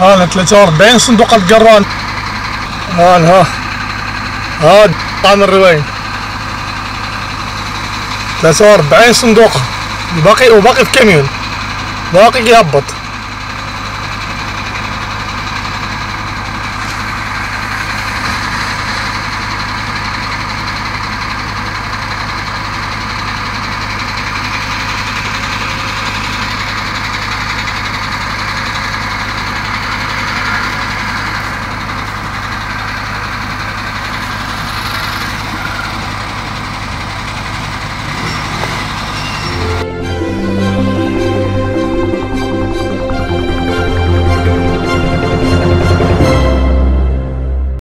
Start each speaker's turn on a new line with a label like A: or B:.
A: ها 43 صندوق القران ها. ها ها طعم الرواين 43 صندوق. باقي وباقي في كاميون. باقي يهبط.